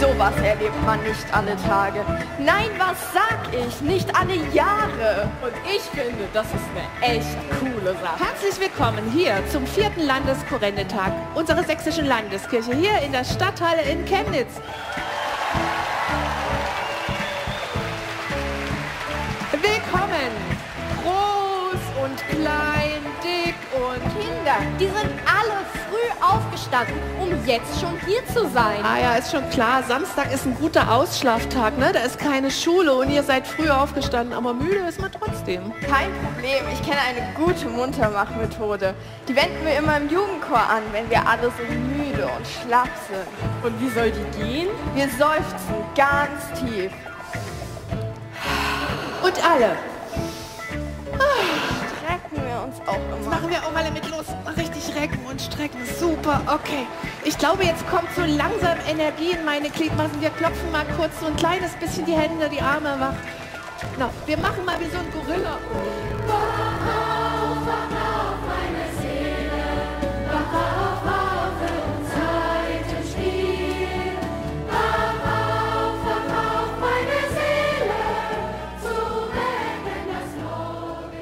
Sowas erlebt man nicht alle Tage. Nein, was sag ich? Nicht alle Jahre. Und ich finde, das ist eine echt coole Sache. Herzlich willkommen hier zum vierten Landeskorrendetag unserer sächsischen Landeskirche hier in der Stadthalle in Chemnitz. Willkommen! Groß und klein, und Kinder, die sind alle früh aufgestanden, um jetzt schon hier zu sein. Ah ja, ist schon klar. Samstag ist ein guter Ausschlaftag, ne? Da ist keine Schule und ihr seid früh aufgestanden, aber müde ist man trotzdem. Kein Problem, ich kenne eine gute Muntermachmethode. Die wenden wir immer im Jugendchor an, wenn wir alle so müde und schlapp sind. Und wie soll die gehen? Wir seufzen ganz tief. Und alle. Auch immer. Machen wir auch alle mit los. Richtig recken und strecken. Super, okay. Ich glaube, jetzt kommt so langsam Energie in meine Gliedmaßen. Wir klopfen mal kurz so ein kleines bisschen die Hände, die Arme wach. Na, wir machen mal wie so ein Gorilla.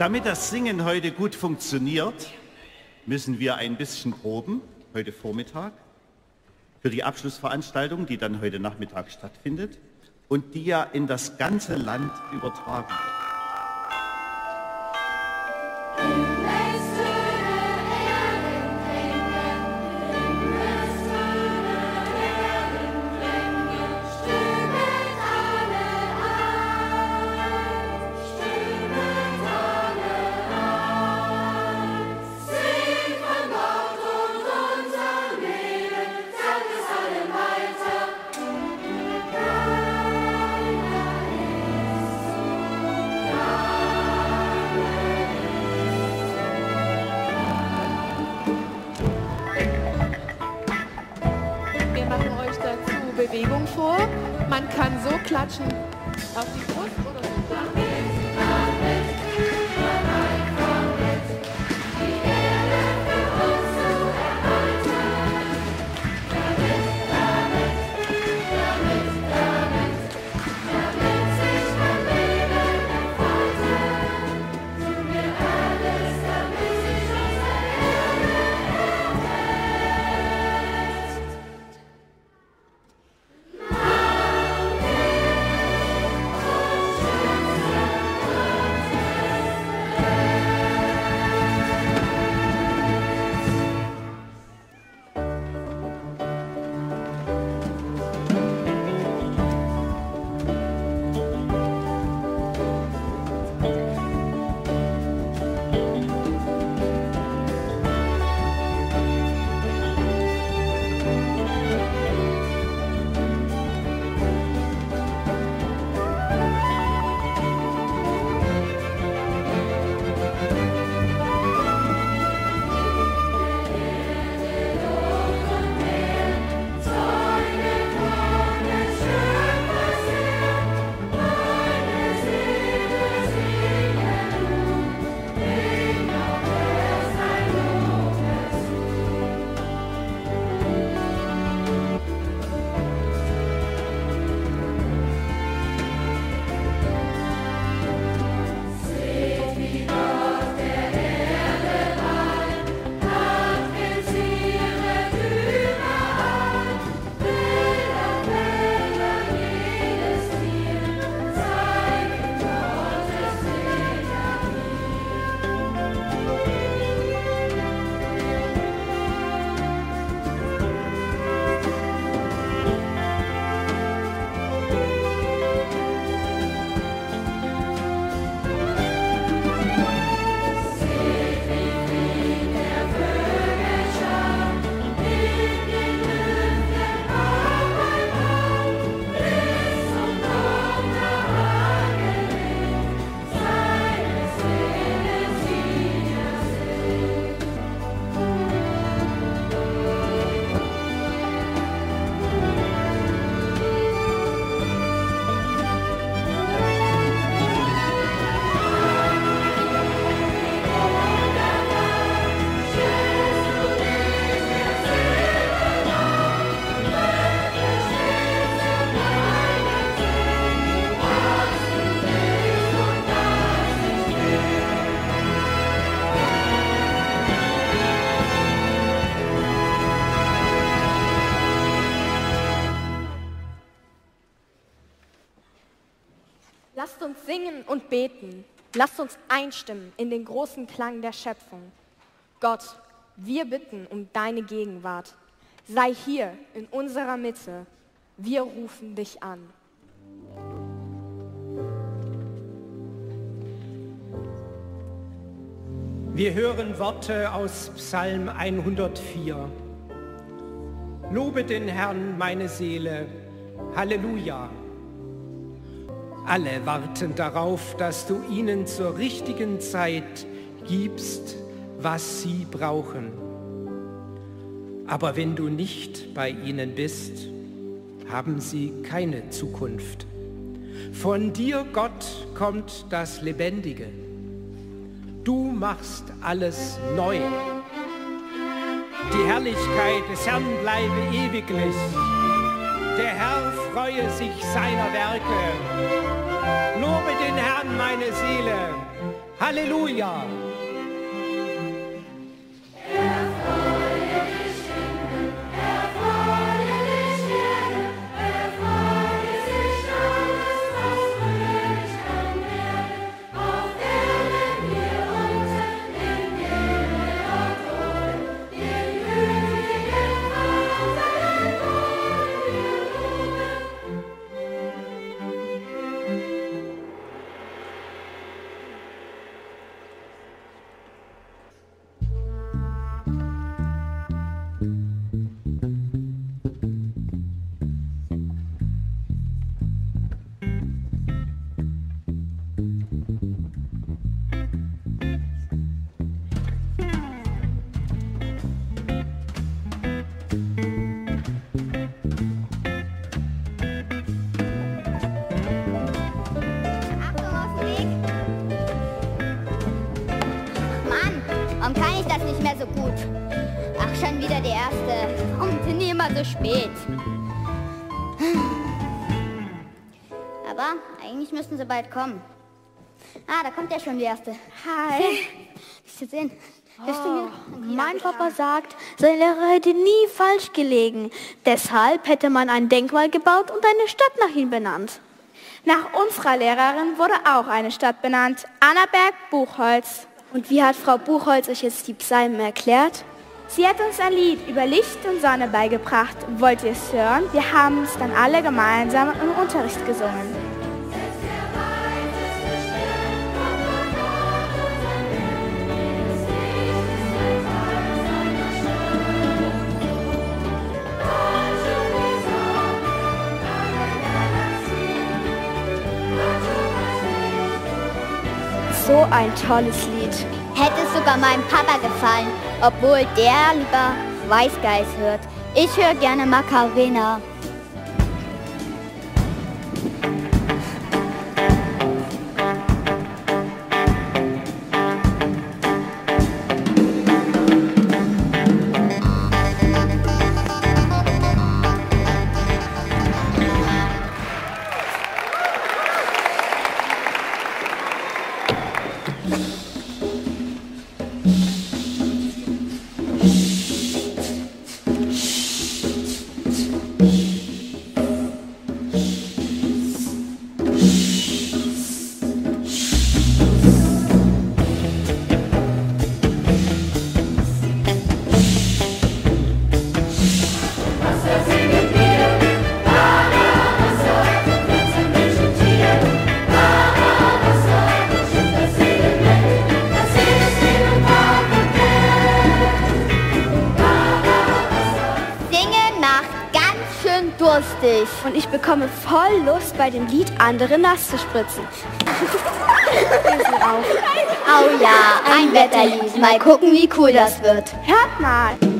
Damit das Singen heute gut funktioniert, müssen wir ein bisschen proben, heute Vormittag, für die Abschlussveranstaltung, die dann heute Nachmittag stattfindet und die ja in das ganze Land übertragen wird. Bewegung vor. Man kann so klatschen auf die Brust oder so. Singen und beten. Lasst uns einstimmen in den großen Klang der Schöpfung. Gott, wir bitten um deine Gegenwart. Sei hier in unserer Mitte. Wir rufen dich an. Wir hören Worte aus Psalm 104. Lobe den Herrn, meine Seele. Halleluja. Alle warten darauf, dass du ihnen zur richtigen Zeit gibst, was sie brauchen. Aber wenn du nicht bei ihnen bist, haben sie keine Zukunft. Von dir, Gott, kommt das Lebendige. Du machst alles neu. Die Herrlichkeit des Herrn bleibe ewiglich. Der Herr freue sich seiner Werke. Lobe den Herrn, meine Seele. Halleluja. So spät? Aber eigentlich müssten sie bald kommen. Ah, da kommt ja schon die Erste. Hi. Bist du sehen? Mir? Mein Papa sagt, sein Lehrer hätte nie falsch gelegen. Deshalb hätte man ein Denkmal gebaut und eine Stadt nach ihm benannt. Nach unserer Lehrerin wurde auch eine Stadt benannt, Annaberg Buchholz. Und wie hat Frau Buchholz euch jetzt die Psalmen erklärt? Sie hat uns ein Lied über Licht und Sonne beigebracht. Wollt ihr es hören? Wir haben es dann alle gemeinsam im Unterricht gesungen. So ein tolles Lied. Hätte sogar meinem Papa gefallen, obwohl der lieber Weißgeist hört. Ich höre gerne Macarena. Singen Und ich bekomme voll Lust, bei dem Lied andere nass zu spritzen. Au ja, ein Wetterlied. Mal gucken, wie cool das wird. Hört mal!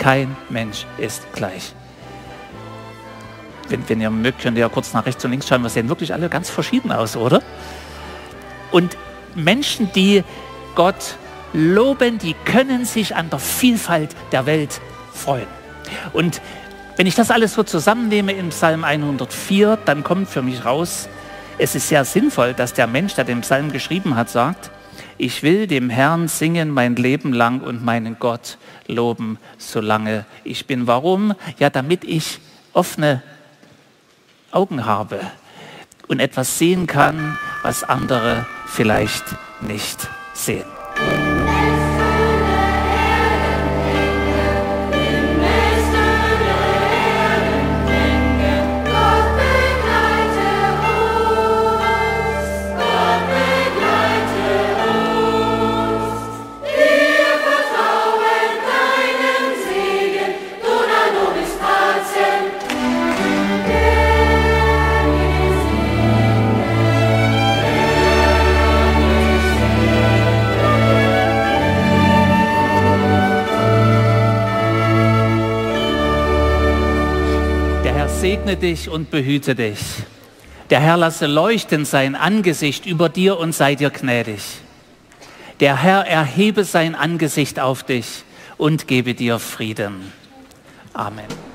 Kein Mensch ist gleich. Wenn, wenn ihr mögt, könnt ihr ja kurz nach rechts und links schauen. Wir sehen wirklich alle ganz verschieden aus, oder? Und Menschen, die Gott loben, die können sich an der Vielfalt der Welt freuen. Und wenn ich das alles so zusammennehme im Psalm 104, dann kommt für mich raus, es ist sehr sinnvoll, dass der Mensch, der den Psalm geschrieben hat, sagt, ich will dem Herrn singen mein Leben lang und meinen Gott loben, solange ich bin. Warum? Ja, damit ich offene Augen habe und etwas sehen kann, was andere vielleicht nicht sehen. Segne dich und behüte dich. Der Herr lasse leuchten sein Angesicht über dir und sei dir gnädig. Der Herr erhebe sein Angesicht auf dich und gebe dir Frieden. Amen.